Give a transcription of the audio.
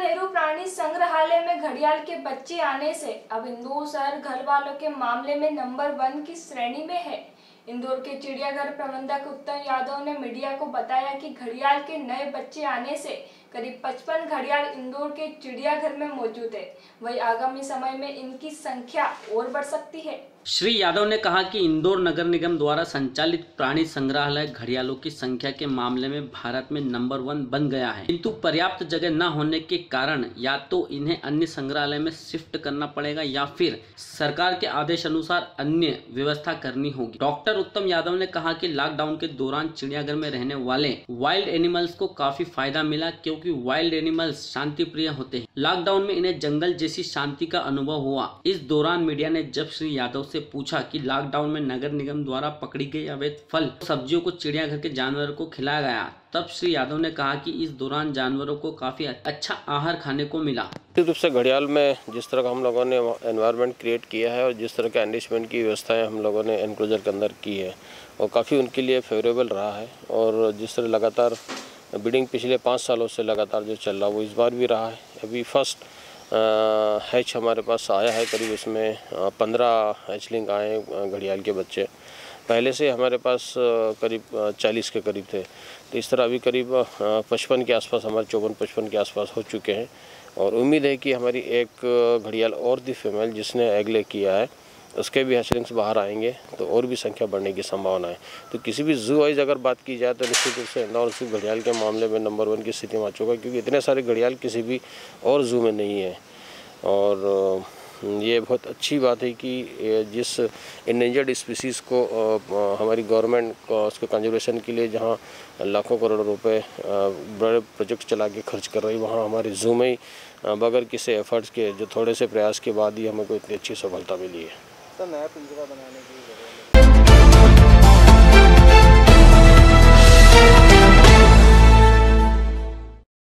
नेहरू प्राणी संग्रहालय में घड़ियाल के बच्चे आने से, अब इंदौर शहर घर वालों के मामले में नंबर वन की श्रेणी में है। इंदौर के चिड़ियाघर प्रबंधक उत्तम यादव ने मीडिया को बताया कि घड़ियाल के नए बच्चे आने से करीब 55 घड़ियाल इंदौर के चिड़ियाघर में मौजूद है। वही आगामी समय में इनकी संख्या और बढ़ सकती है। श्री यादव ने कहा कि इंदौर नगर निगम द्वारा संचालित प्राणी संग्रहालय घड़ियालों की संख्या के मामले में भारत में नंबर वन बन गया है। किंतु पर्याप्त जगह न होने के कारण या तो इन्हें अन्य संग्रहालय में शिफ्ट करना पड़ेगा या फिर सरकार के आदेश अनुसार अन्य व्यवस्था करनी होगी। डॉक्टर उत्तम यादव ने कहा कि लॉकडाउन के दौरान चिड़ियाघर में रहने वाले वाइल्ड एनिमल्स को काफ़ी फ़ायदा मिला क्योंकि वाइल्ड एनिमल्स शांति प्रिय होते हैं। लॉकडाउन में इन्हें जंगल जैसी शांति का अनुभव हुआ। इस दौरान मीडिया ने जब श्री यादव से पूछा कि लॉकडाउन में नगर निगम द्वारा पकड़ी गई अवैध फल सब्जियों को चिड़ियाघर के जानवर को खिलाया गया तब श्री यादव ने कहा कि इस दौरान जानवरों को काफ़ी अच्छा आहार खाने को मिला। निश्चित रूप से घड़ियाल में जिस तरह का हम लोगों ने एनवायरनमेंट क्रिएट किया है और जिस तरह के एंडिशमेंट की व्यवस्थाएँ हम लोगों ने एनक्लोजर के अंदर की है और काफ़ी उनके लिए फेवरेबल रहा है। और जिस तरह लगातार बिडिंग पिछले पाँच सालों से लगातार जो चल रहा वो इस बार भी रहा है। अभी फ़र्स्ट हैच हमारे पास आया है, करीब इसमें पंद्रह हैचलिंग आए हैं घड़ियाल के बच्चे। पहले से हमारे पास करीब चालीस के करीब थे। तो इस तरह अभी करीब पचपन के आसपास, हमारे चौवन पचपन के आसपास हो चुके हैं। और उम्मीद है कि हमारी एक घड़ियाल और दी फीमेल जिसने एगले किया है, उसके भी हैचलिंग्स बाहर आएँगे तो और भी संख्या बढ़ने की संभावना है। तो किसी भी जू वाइज अगर बात की जाए तो निश्चित रूप से इंदौर जू घड़ियाल के मामले में नंबर वन की स्थिति में आ चुका है, क्योंकि इतने सारे घड़ियाल किसी भी और जू में नहीं है। और ये बहुत अच्छी बात है कि जिस इंडेंजर्ड स्पीसीज़ को हमारी गवर्नमेंट उसके कंजर्वेशन के लिए जहाँ लाखों करोड़ रुपए बड़े प्रोजेक्ट चला के खर्च कर रही वहाँ हमारे जू में बगैर किसी एफर्ट्स के, जो थोड़े से प्रयास के बाद ही हमें को इतनी अच्छी सफलता मिली है। नया पिंजरा बनाने की